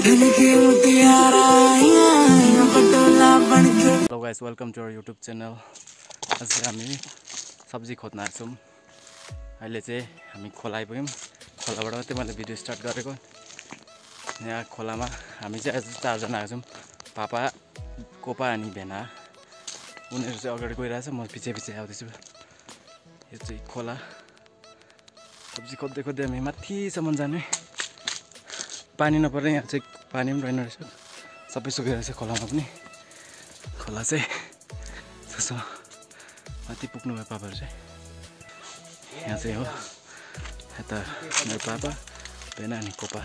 Hello guys welcome to our YouTube channel आज हामी सब्जी खोज्न आएको छौँ। अहिले चाहिँ हामी खोला आइपुग्यौँ। खोलाबाट मात्रै मैले भिडियो स्टार्ट गरेको। यहाँ खोलामा हामी चाहिँ आज चारजना आएको छौँ। पापा कोपा अनि भेना। उनीहरू चाहिँ अगाडि गइरहेछ। म पछि पछि आउँदैछु। यो चाहिँ खोला। सब्जी खोज्दै खोज्दै हामी माथिसम्म जाने। पानी नपर्ने यहाँ चाहिँ पानी पनि रहेन रहेछ। सबै सुकिरहेछ खोलामा पनि। खोला चाहिँ त्यसो माथि पुग्नु भयो पापाहरू चाहिँ। यहाँ चाहिँ हो। यता मेरो पापा भेना अनि कोपा।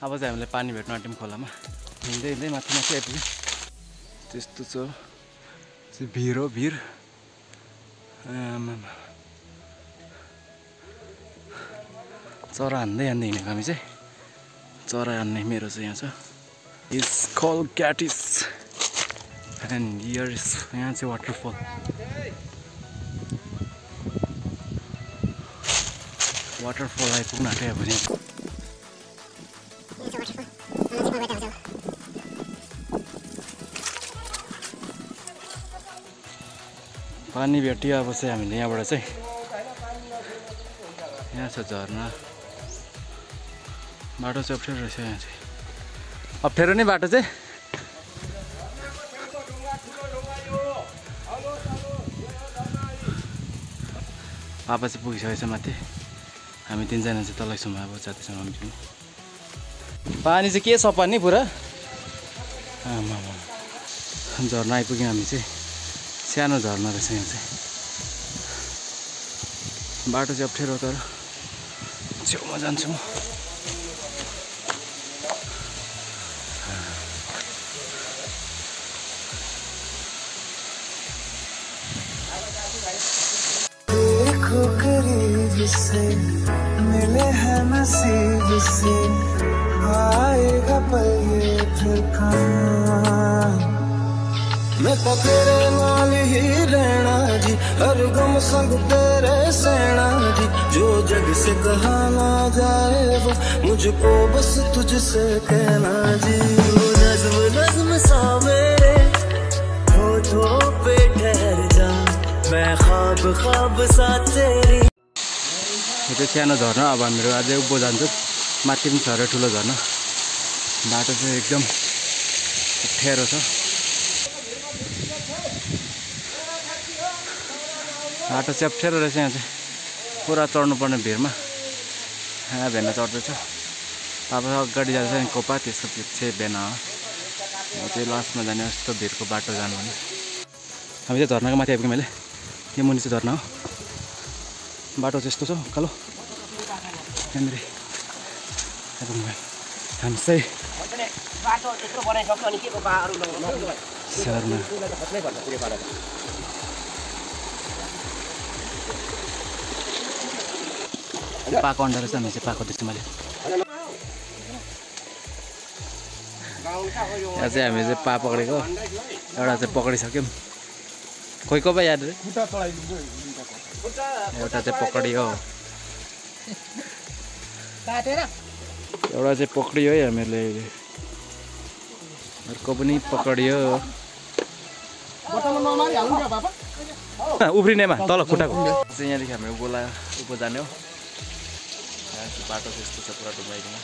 अब चाहिँ हामीले पानी भेट्न आँट्यौँ खोलामा। हिँड्दै हिँड्दै माथि माथि आइपुग्यो। त्यस्तो छ। भिर हो भिर। चरा हान्दै हान्दै हिँडेको हामी चाहिँ। चरा हान्ने मेरो चाहिँ यहाँ छ। इज कल क्याटिस एन्ड इज यहाँ चाहिँ वाटरफल वाटरफल आइपुग्न आँट्यो अब यहाँ पानी भेट्यो अब चाहिँ हामीले यहाँबाट चाहिँ यहाँ छ झर्ना। बाटो चाहिँ अप्ठ्यारो रहेछ यहाँ चाहिँ। अप्ठ्यारो नै बाटो चाहिँ। पापा चाहिँ पुगिसकेको छ माथि। हामी तिनजना चाहिँ तलै छौँ अब हामी पनि पानी चाहिँ के सफा नि पुरा? आमा झर्ना आइपुग्यौँ हामी चाहिँ। सानो झर्ना रहेछ यहाँ बाटो चाहिँ अप्ठ्यारो तर जान्छु म। देखो मिले हैं नसीब से, आएगा पल ये मैं तो तेरे नाल ही रहना जी हर गम संग तेरे सहना जी। जो जग से कहा ना जाए वो मुझको बस तुझसे कहना जी। वो नज्म नज्म सा मेरे होठों पे ठहर जा। मैं ख्वाब ख्वाब सा तेरी। यो चाहिँ सानो झर्ना अब हामीहरू अझै उँभो जान्छौँ माथि पनि छ अरे ठुलो झर्ना बाटो चाहिँ एकदम अप्ठ्यारो छ बाटो चाहिँ अप्ठ्यारो रहेछ यहाँ चाहिँ। पुरा चढ्नुपर्ने भिरमा यहाँ भेना चढ्दैछ। पापा अगाडि जाँदैछ नि कोपा त्यसको पछि भेना हो। म चाहिँ लास्टमा जाने यस्तो भिरको बाटो जानु भने। हामी चाहिँ झर्नाको माथि आइपुग्यौँ मैले। यो मुनि चाहिँ झर्ना हो। बाटो चाहिँ यस्तो छ उकालो यहाँनिर। आइपुग्नु भयो हामी चाहिँ पाएको अन्डा रहेछ हामी चाहिँ पाएको देख्छु मैले। यहाँ चाहिँ हामी चाहिँ पा पक्रेको एउटा चाहिँ पक्रिसक्यौँ। खोइ को पो याद एउटा चाहिँ पक्रियो। एउटा चाहिँ पक्रियो है हामीहरूले अर्को पनि पक्रियो। उफ्रिनेमा तल खुट्टाको। चाहिँ यहाँदेखि हामी गोला उँभो जाने हो बाटो त्यस्तो छ पुरा जाने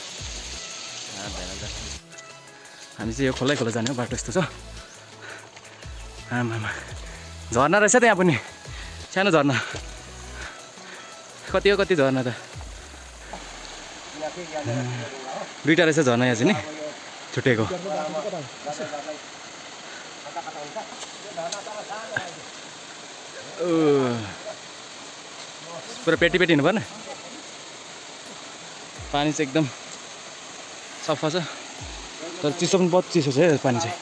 हामी चाहिँ यो खोलै खोला जाने हो बाटो यस्तो छ। आमामा। झर्ना रहेछ त यहाँ पनि। सानो झर्ना। कति हो कति झर्ना त? दुइटा रहेछ झर्ना यहाँ चाहिँ नि छुटेको पुरा पेटी पेटी हिँड्नु पर्ने पानी चाहिँ एकदम सफा छ। तर चिसो पनि बहुत चिसो छ है पानी चाहिँ।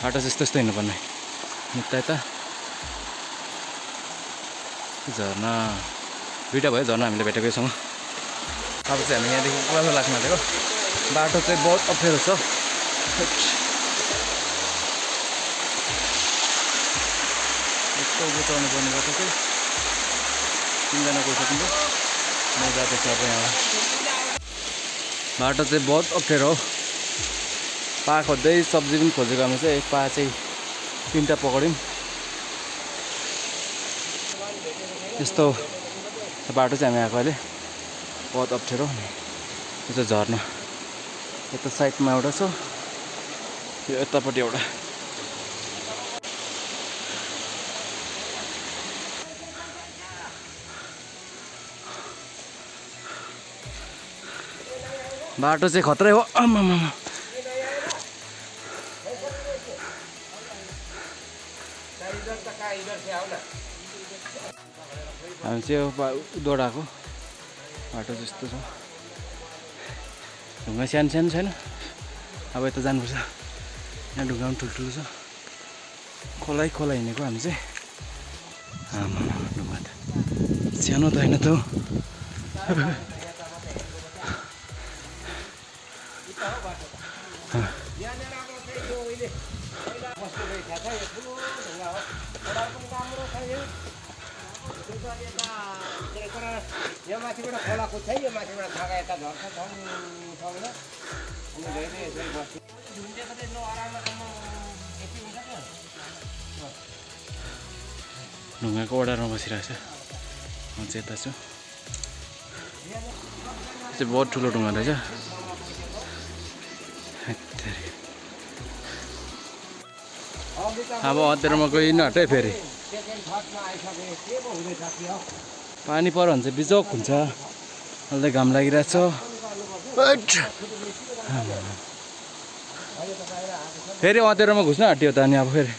बाटो चाहिँ यस्तो यस्तो हिँड्नुपर्ने। यता यता झर्ना। दुइटा भयो झर्ना हामीले भेटेको योसँग अब चाहिँ हामी यहाँदेखि उकालो लाग्न आँटेको बाटो चाहिँ बहुत अप्ठ्यारो छ। यस्तो उ पर्ने गर्छ चाहिँ तिनजना गइसकिन्छ म जाँदैछु अब यहाँ बाटो चाहिँ बहुत अप्ठ्यारो हो पा खोज्दै सब्जी पनि खोजेको हामी चाहिँ एक पा चाहिँ तिनवटा पक्यौँ यस्तो बाटो चाहिँ हामी आएको अहिले बहुत अप्ठ्यारो त्यो चाहिँ झर्ना यता साइडमा एउटा छ यो यतापट्टि एउटा बाटो चाहिँ खत्रै हो आमामा हामी चाहिँ दोडाको बाटो जस्तो छ ढुङ्गा सानो सानो छैन अब यता जानुपर्छ यहाँ ढुङ्गा पनि ठुल्ठुलो छ। खोलै खोला हिँडेको हामी चाहिँ। आमा ढुङ्गा त सानो त होइन त हौ। यो माथिबाट खोलाको छ यो माथिबाट थाहा यता झर्छ ढुङ्गाको ओडारमा बसिरहेको छ। म चाहिँ यता छु। चाहिँ बहुत ठुलो ढुङ्गा रहेछ। अब अँधेरोमा गइ नहटे फेरि। पानी पऱ्यो भने चाहिँ बिजोक हुन्छ। अहिले घाम लागिरहेको छ। फेरि अँधेरोमा घुस्न आँट्यो त अनि अब फेरि।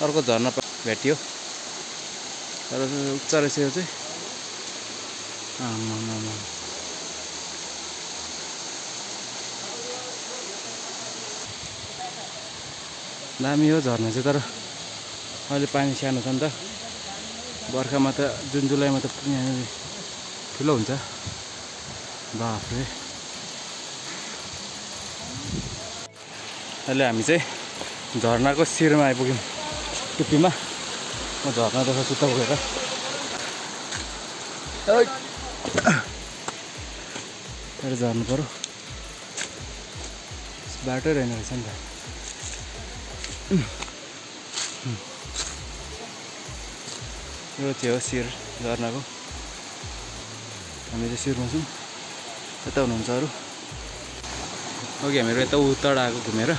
अर्को झर्ना भेटियो। तर उच्च रहेछ यो चाहिँ। आमामामा। दामी हो झर्ना चाहिँ तर। अहिले पानी सानो छ नि त। बर्खामा त जुन जुलाईमा त यहाँनिर ठुलो हुन्छ। बाफ्रे अहिले हामी चाहिँ झर्नाको शिरमा आइपुग्यौँ। टुप्पीमा। म झर्ना देखाउँछु त फेरि झर्नु पऱ्यो बाटै रहेन रहेछ नि त। यो चाहिँ हो शिर झर्नाको। हामी चाहिँ शिरमा छौँ यता हुनुहुन्छ अरू। अघि हामीहरू यता उताड आएको घुमेर।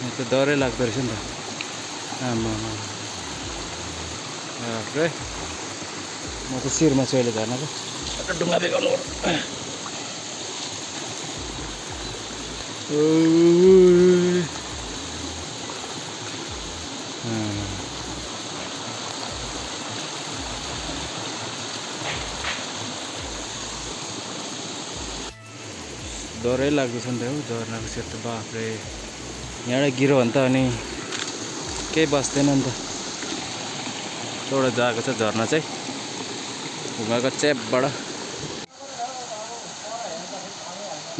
यहाँ त डरै लाग्दो रहेछ नि त। आमा। म त शिरमा छु अहिले झर्नाको। ढुङ्गा बेगाउनु। डरै लाग्दैछ नि त हौ झर्नाको सेट त बाफ्रे यहाँबाट गिरो भने त अनि केही बस्दैन नि त। एउटा जाएको छ झर्ना चाहिँ। ढुङ्गाको च्यापबाट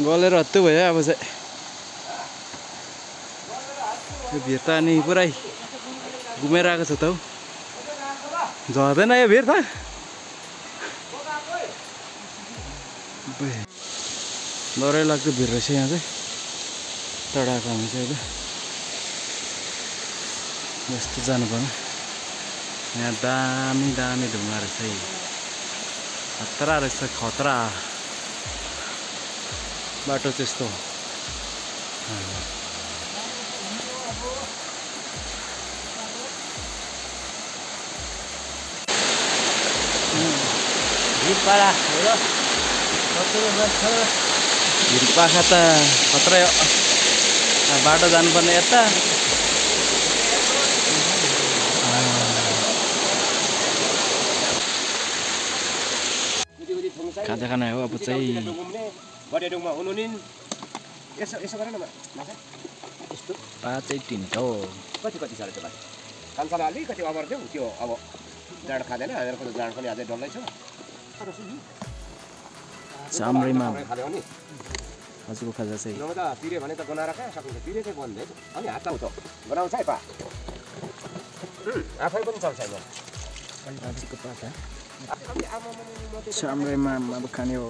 गलेर हत्तु भयो अब चाहिँ। यो भिर त अनि पुरै घुमेर आएको छ त हौ। झर्दैन यो भिर त। डरै लाग्दो भिर रहेछ यहाँ चाहिँ। टाढाको हामी चाहिँ अहिले यस्तो जानु पर्ने यहाँ दामी दामी ढुङ्गा रहेछ है। खतरा रहेछ खतरा। बाटो चाहिँ यस्तो हो। हिल। पाखा त खत्रै बाटो जानुपर्ने यता। खाजा खाना हो अब चाहिँ पाँचै हो। कति कति छ र त्यो कान्छालाई अलिकति अबर देऊ त्यो अब जाँड खाँदैन हामीहरूको त जाँड पनि अझै डल्लै छ। चाम्रेमा खाँदै हो नि। आजको खाजा चाहिँ। नभए त पिरे भने त बनाएर कहाँ सकिन्छ पिरे चाहिँ बन्दै अनि हात आउँछ बनाउँछ है पा। आफै पनि चल्छ आजको पाता चाम्रेमा अब खाने हो।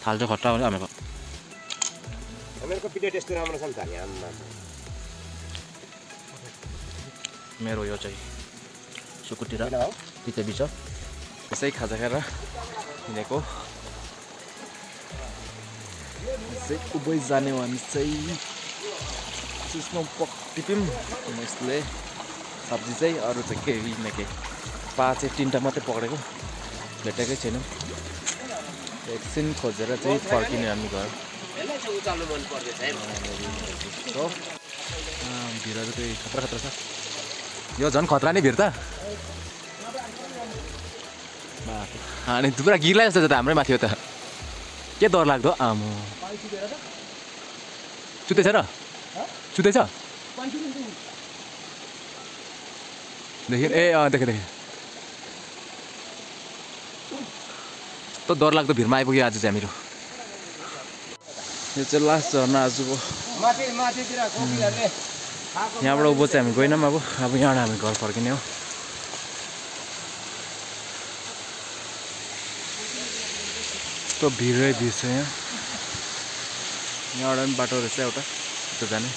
थाल चाहिँ खट्टा हुन्छ हामीको हामीहरूको पिरे त्यस्तो राम्रो छ नि त मेरो यो चाहिँ सुकुटी र पिते बिच त्यसै खाजा खाएर हिँडेको। चाहिँ उबै जाने हो हामी चाहिँ। सुस्नो पक टिप्यौँ यसले सब्जी चाहिँ अरू चाहिँ केही न केही। पा चाहिँ तिनवटा मात्रै पक्रेको। भेटेकै छैनौँ। एकछिन खोजेर चाहिँ फर्किने हामी घर। भिडहरू चाहिँ खतरा खतरा छ। यो झन् खतरा नै भिड त। अनि पुरा गिर्ला जस्तो छ त हाम्रै माथि हो त। के डर लाग्दो? आमो। चुतेछ र? चुतेछ देखि ए अँ देखेँ देखेँ कस्तो डर लाग्दो भिडमा आइपुग्यो आज चाहिँ हामीहरू। यो चाहिँ लास्ट झर्ना आजको यहाँबाट उँभो चाहिँ हामी गएनौँ अब। अब यहाँबाट हामी घर फर्किने हो। यस्तो भिडै भिड छ यहाँ। यहाँबाट पनि बाटो रहेछ एउटा त्यो जाने।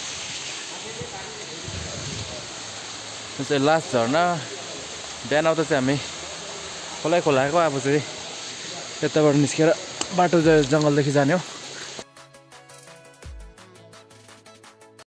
चाहिँ लास्ट झर्ना। बिहान आउँदा चाहिँ हामी खोलै खोलाएको अब चाहिँ यताबाट निस्केर बाटो जङ्गलदेखि जाने हो।